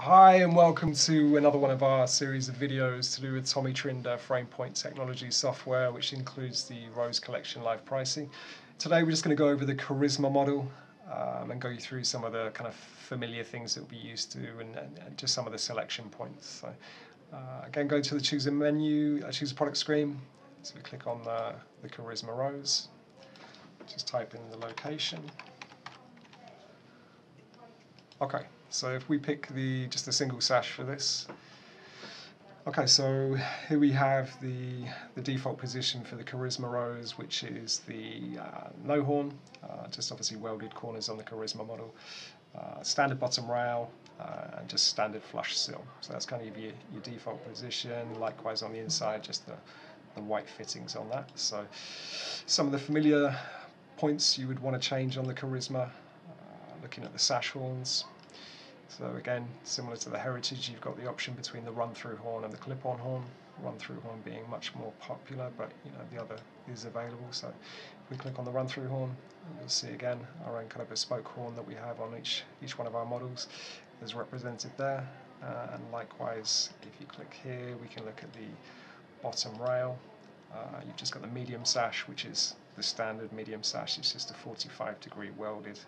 Hi and welcome to another one of our series of videos to do with Tommy Trinder FramePoint Technology software which includes the Rose Collection live pricing. Today we're just going to go over the Charisma model um, and go through some of the kind of familiar things that we used to and, and, and just some of the selection points. So uh, again go to the choose a menu, uh, choose a product screen, so we click on the, the Charisma Rose, just type in the location. Okay, so if we pick the just a single sash for this, okay, so here we have the the default position for the Charisma Rose, which is the uh, no horn, uh, just obviously welded corners on the Charisma model, uh, standard bottom rail, uh, and just standard flush sill. So that's kind of your, your default position. Likewise on the inside, just the the white fittings on that. So some of the familiar points you would want to change on the Charisma, uh, looking at the sash horns. So again, similar to the Heritage, you've got the option between the run-through horn and the clip-on horn. Run-through horn being much more popular, but you know the other is available. So if we click on the run-through horn, you'll see again our own kind of bespoke horn that we have on each each one of our models is represented there. Uh, and likewise, if you click here, we can look at the bottom rail. Uh, you've just got the medium sash, which is the standard medium sash. It's just a 45 degree welded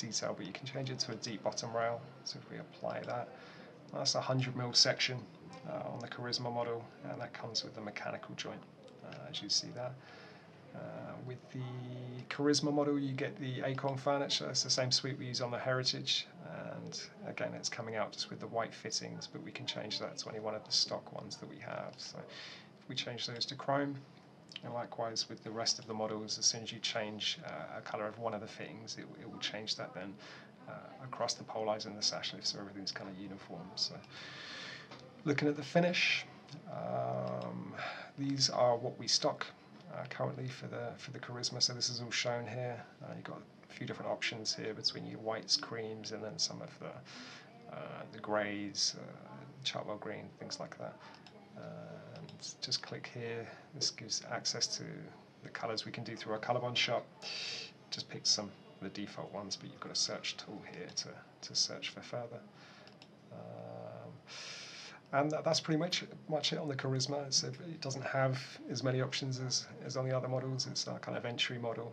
detail, but you can change it to a deep bottom rail. So if we apply that, that's a 100 mil section uh, on the Charisma model, and that comes with the mechanical joint, uh, as you see there. Uh, with the Charisma model, you get the Acorn furniture. It's the same suite we use on the Heritage, and again, it's coming out just with the white fittings, but we can change that to any one of the stock ones that we have. So if we change those to chrome, and likewise with the rest of the models, as soon as you change uh, a colour of one of the fittings, it, it will change that then uh, across the pulleys and the sash lift, so everything's kind of uniform. So, looking at the finish, um, these are what we stock uh, currently for the for the Charisma. So this is all shown here. Uh, you've got a few different options here between your whites, creams, and then some of the uh, the greys, uh, chartwell green, things like that just click here. This gives access to the colors we can do through our Colorbond shop. Just pick some of the default ones, but you've got a search tool here to, to search for further. Um, and that, that's pretty much much it on the Charisma. It's, it doesn't have as many options as, as on the other models. It's our kind of entry model.